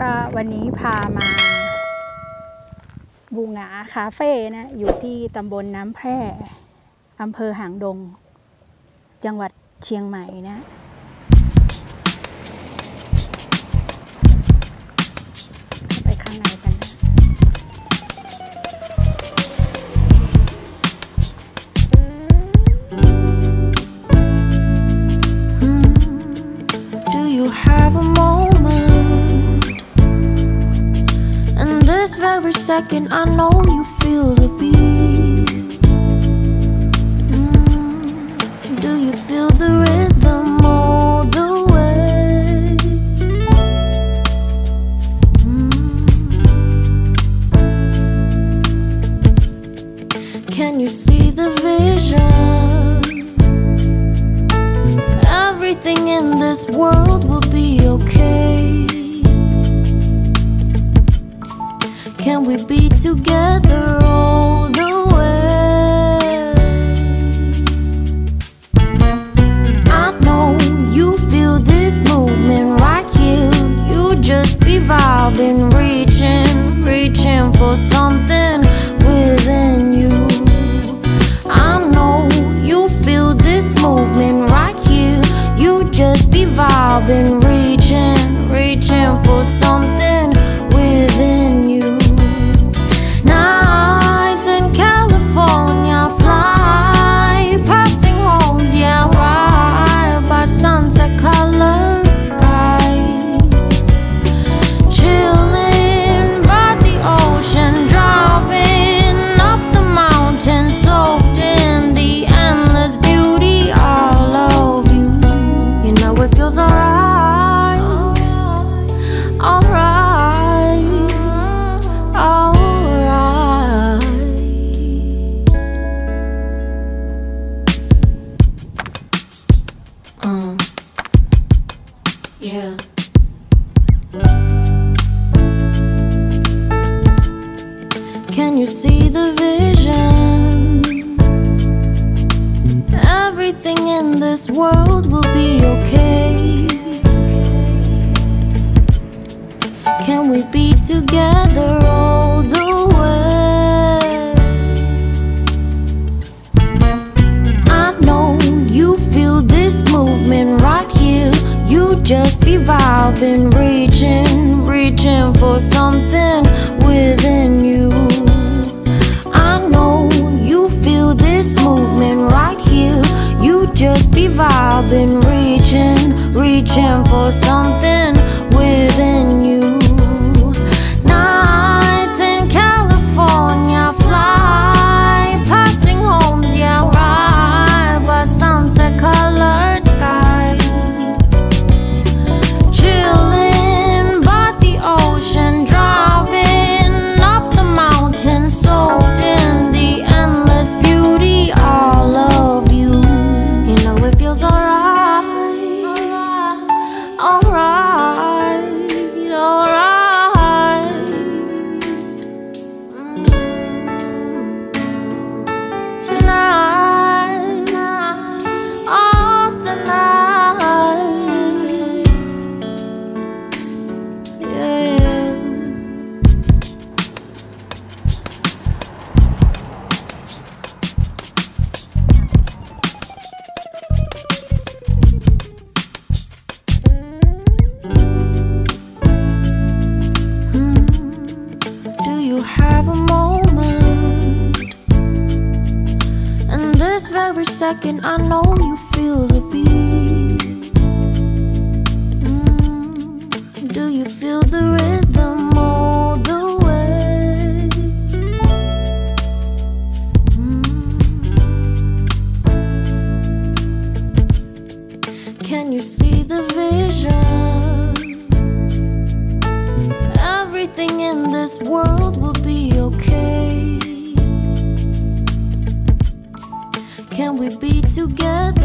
ก็วันนี้พามา บูงาคาเฟ่นะ อยู่ที่ตำบลน้ำแพร่อำเภอหางดง จังหวัดเชียงใหม่นะไปข้างในกันนะ Do you have a moment? Second, I know you feel be been reaching, reaching for something it feels alright, alright, alright. Uh, yeah. Vibing, reaching, reaching for something within you. I know you feel this movement right here. You just be vibing, reaching, reaching for something within you. Tonight, second, I know you feel the beat. Mm, Do you feel the rhythm be together.